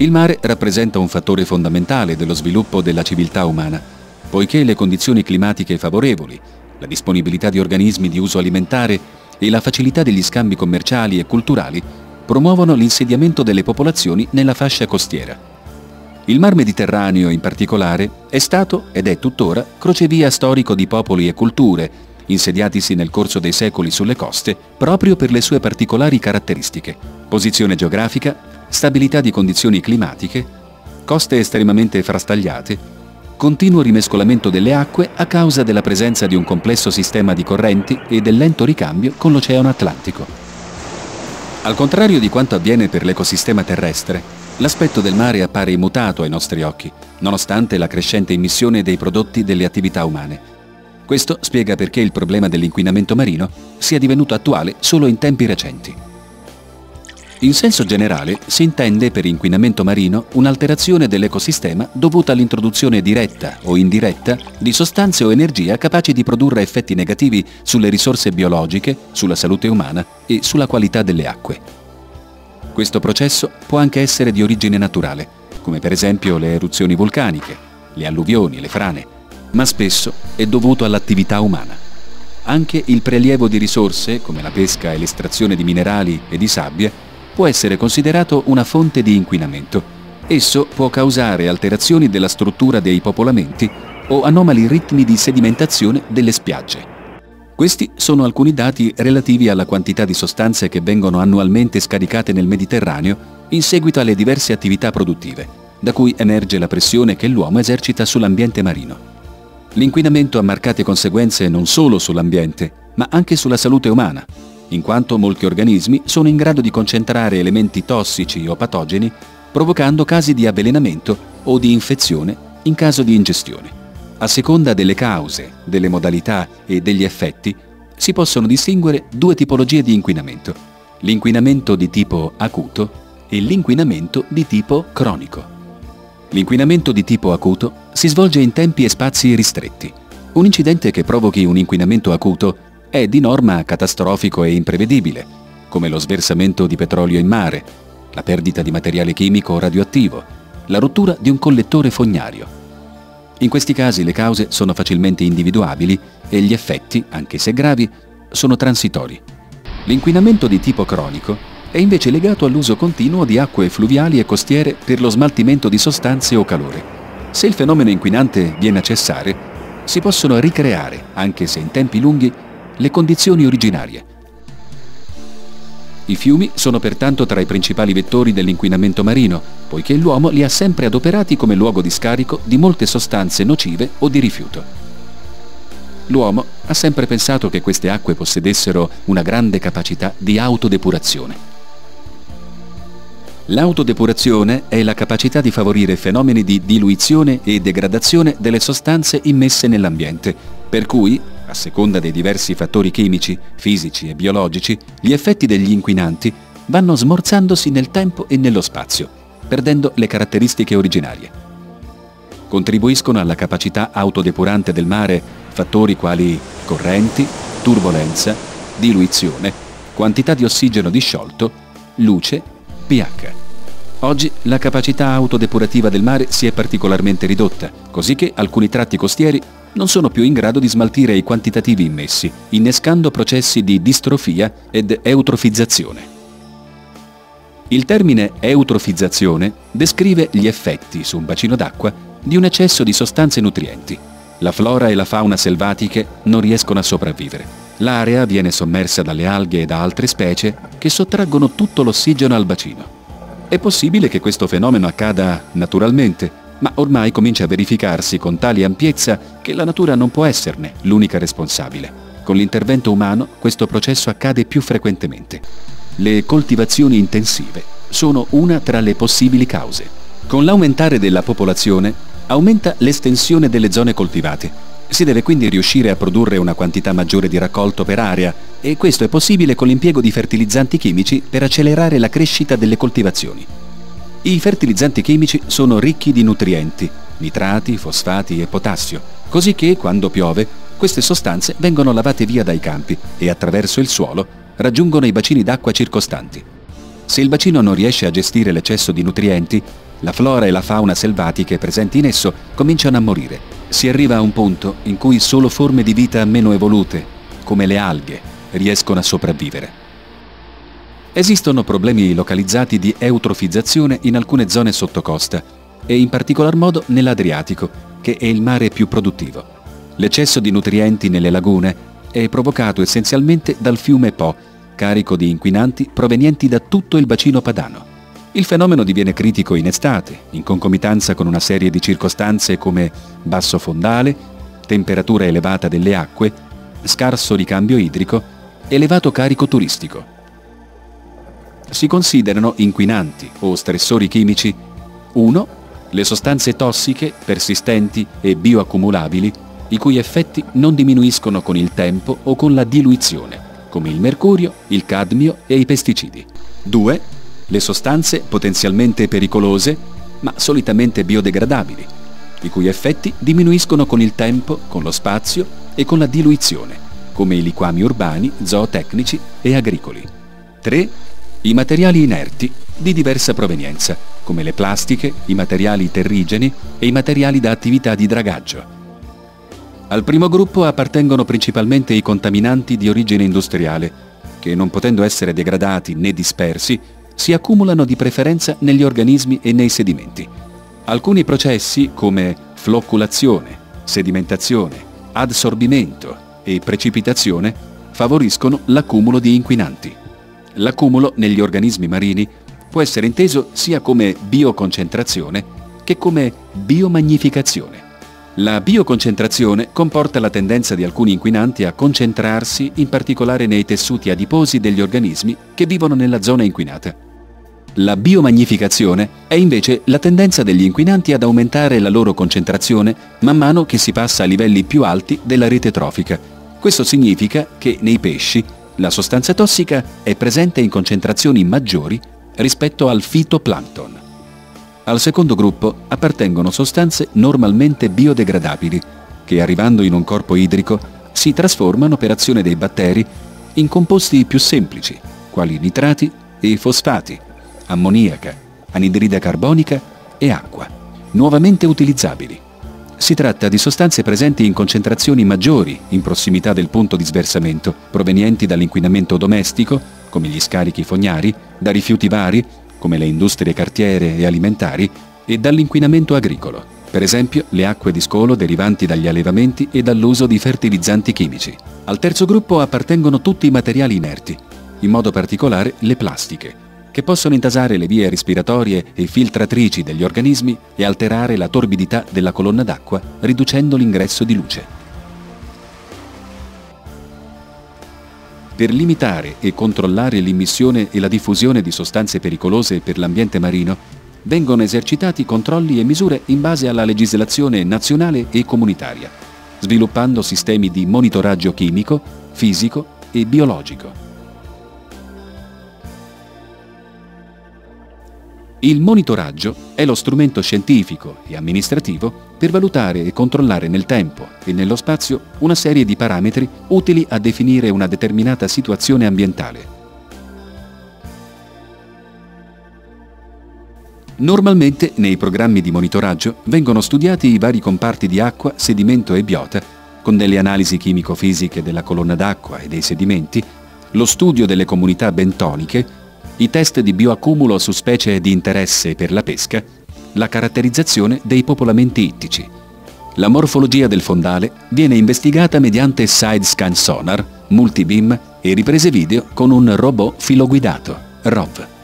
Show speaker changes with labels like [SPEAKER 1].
[SPEAKER 1] Il mare rappresenta un fattore fondamentale dello sviluppo della civiltà umana, poiché le condizioni climatiche favorevoli, la disponibilità di organismi di uso alimentare e la facilità degli scambi commerciali e culturali promuovono l'insediamento delle popolazioni nella fascia costiera. Il Mar Mediterraneo in particolare è stato ed è tuttora crocevia storico di popoli e culture, insediatisi nel corso dei secoli sulle coste proprio per le sue particolari caratteristiche, posizione geografica, stabilità di condizioni climatiche, coste estremamente frastagliate, continuo rimescolamento delle acque a causa della presenza di un complesso sistema di correnti e del lento ricambio con l'Oceano Atlantico. Al contrario di quanto avviene per l'ecosistema terrestre, l'aspetto del mare appare immutato ai nostri occhi, nonostante la crescente emissione dei prodotti delle attività umane. Questo spiega perché il problema dell'inquinamento marino sia divenuto attuale solo in tempi recenti. In senso generale si intende per inquinamento marino un'alterazione dell'ecosistema dovuta all'introduzione diretta o indiretta di sostanze o energia capaci di produrre effetti negativi sulle risorse biologiche, sulla salute umana e sulla qualità delle acque. Questo processo può anche essere di origine naturale, come per esempio le eruzioni vulcaniche, le alluvioni, le frane, ma spesso è dovuto all'attività umana. Anche il prelievo di risorse, come la pesca e l'estrazione di minerali e di sabbie, può essere considerato una fonte di inquinamento. Esso può causare alterazioni della struttura dei popolamenti o anomali ritmi di sedimentazione delle spiagge. Questi sono alcuni dati relativi alla quantità di sostanze che vengono annualmente scaricate nel Mediterraneo in seguito alle diverse attività produttive, da cui emerge la pressione che l'uomo esercita sull'ambiente marino. L'inquinamento ha marcate conseguenze non solo sull'ambiente, ma anche sulla salute umana, in quanto molti organismi sono in grado di concentrare elementi tossici o patogeni, provocando casi di avvelenamento o di infezione in caso di ingestione. A seconda delle cause, delle modalità e degli effetti, si possono distinguere due tipologie di inquinamento, l'inquinamento di tipo acuto e l'inquinamento di tipo cronico. L'inquinamento di tipo acuto si svolge in tempi e spazi ristretti. Un incidente che provochi un inquinamento acuto è di norma catastrofico e imprevedibile, come lo sversamento di petrolio in mare, la perdita di materiale chimico o radioattivo, la rottura di un collettore fognario. In questi casi le cause sono facilmente individuabili e gli effetti, anche se gravi, sono transitori. L'inquinamento di tipo cronico è invece legato all'uso continuo di acque fluviali e costiere per lo smaltimento di sostanze o calore. Se il fenomeno inquinante viene a cessare, si possono ricreare, anche se in tempi lunghi, le condizioni originarie. I fiumi sono pertanto tra i principali vettori dell'inquinamento marino, poiché l'uomo li ha sempre adoperati come luogo di scarico di molte sostanze nocive o di rifiuto. L'uomo ha sempre pensato che queste acque possedessero una grande capacità di autodepurazione. L'autodepurazione è la capacità di favorire fenomeni di diluizione e degradazione delle sostanze immesse nell'ambiente, per cui a seconda dei diversi fattori chimici, fisici e biologici, gli effetti degli inquinanti vanno smorzandosi nel tempo e nello spazio, perdendo le caratteristiche originarie. Contribuiscono alla capacità autodepurante del mare fattori quali correnti, turbolenza, diluizione, quantità di ossigeno disciolto, luce, pH. Oggi la capacità autodepurativa del mare si è particolarmente ridotta, così che alcuni tratti costieri non sono più in grado di smaltire i quantitativi immessi, innescando processi di distrofia ed eutrofizzazione. Il termine eutrofizzazione descrive gli effetti su un bacino d'acqua di un eccesso di sostanze nutrienti. La flora e la fauna selvatiche non riescono a sopravvivere. L'area viene sommersa dalle alghe e da altre specie che sottraggono tutto l'ossigeno al bacino. È possibile che questo fenomeno accada naturalmente, ma ormai comincia a verificarsi con tale ampiezza che la natura non può esserne l'unica responsabile. Con l'intervento umano questo processo accade più frequentemente. Le coltivazioni intensive sono una tra le possibili cause. Con l'aumentare della popolazione aumenta l'estensione delle zone coltivate. Si deve quindi riuscire a produrre una quantità maggiore di raccolto per area e questo è possibile con l'impiego di fertilizzanti chimici per accelerare la crescita delle coltivazioni. I fertilizzanti chimici sono ricchi di nutrienti, nitrati, fosfati e potassio, così che quando piove queste sostanze vengono lavate via dai campi e attraverso il suolo raggiungono i bacini d'acqua circostanti. Se il bacino non riesce a gestire l'eccesso di nutrienti, la flora e la fauna selvatiche presenti in esso cominciano a morire. Si arriva a un punto in cui solo forme di vita meno evolute, come le alghe, riescono a sopravvivere. Esistono problemi localizzati di eutrofizzazione in alcune zone sottocosta e in particolar modo nell'Adriatico, che è il mare più produttivo. L'eccesso di nutrienti nelle lagune è provocato essenzialmente dal fiume Po, carico di inquinanti provenienti da tutto il bacino padano. Il fenomeno diviene critico in estate, in concomitanza con una serie di circostanze come basso fondale, temperatura elevata delle acque, scarso ricambio idrico, elevato carico turistico. Si considerano inquinanti o stressori chimici 1. Le sostanze tossiche, persistenti e bioaccumulabili, i cui effetti non diminuiscono con il tempo o con la diluizione, come il mercurio, il cadmio e i pesticidi. 2 le sostanze potenzialmente pericolose, ma solitamente biodegradabili, i cui effetti diminuiscono con il tempo, con lo spazio e con la diluizione, come i liquami urbani, zootecnici e agricoli. 3. I materiali inerti di diversa provenienza, come le plastiche, i materiali terrigeni e i materiali da attività di dragaggio. Al primo gruppo appartengono principalmente i contaminanti di origine industriale, che non potendo essere degradati né dispersi, si accumulano di preferenza negli organismi e nei sedimenti. Alcuni processi come flocculazione, sedimentazione, adsorbimento e precipitazione favoriscono l'accumulo di inquinanti. L'accumulo negli organismi marini può essere inteso sia come bioconcentrazione che come biomagnificazione. La bioconcentrazione comporta la tendenza di alcuni inquinanti a concentrarsi in particolare nei tessuti adiposi degli organismi che vivono nella zona inquinata. La biomagnificazione è invece la tendenza degli inquinanti ad aumentare la loro concentrazione man mano che si passa a livelli più alti della rete trofica. Questo significa che nei pesci la sostanza tossica è presente in concentrazioni maggiori rispetto al fitoplancton. Al secondo gruppo appartengono sostanze normalmente biodegradabili che arrivando in un corpo idrico si trasformano per azione dei batteri in composti più semplici, quali nitrati e fosfati, ammoniaca, anidride carbonica e acqua, nuovamente utilizzabili. Si tratta di sostanze presenti in concentrazioni maggiori in prossimità del punto di sversamento, provenienti dall'inquinamento domestico, come gli scarichi fognari, da rifiuti vari, come le industrie cartiere e alimentari, e dall'inquinamento agricolo, per esempio le acque di scolo derivanti dagli allevamenti e dall'uso di fertilizzanti chimici. Al terzo gruppo appartengono tutti i materiali inerti, in modo particolare le plastiche, che possono intasare le vie respiratorie e filtratrici degli organismi e alterare la torbidità della colonna d'acqua, riducendo l'ingresso di luce. Per limitare e controllare l'immissione e la diffusione di sostanze pericolose per l'ambiente marino, vengono esercitati controlli e misure in base alla legislazione nazionale e comunitaria, sviluppando sistemi di monitoraggio chimico, fisico e biologico. Il monitoraggio è lo strumento scientifico e amministrativo per valutare e controllare nel tempo e nello spazio una serie di parametri utili a definire una determinata situazione ambientale. Normalmente nei programmi di monitoraggio vengono studiati i vari comparti di acqua, sedimento e biota, con delle analisi chimico-fisiche della colonna d'acqua e dei sedimenti, lo studio delle comunità bentoniche i test di bioaccumulo su specie di interesse per la pesca, la caratterizzazione dei popolamenti ittici. La morfologia del fondale viene investigata mediante side scan sonar, multibeam e riprese video con un robot filoguidato, ROV.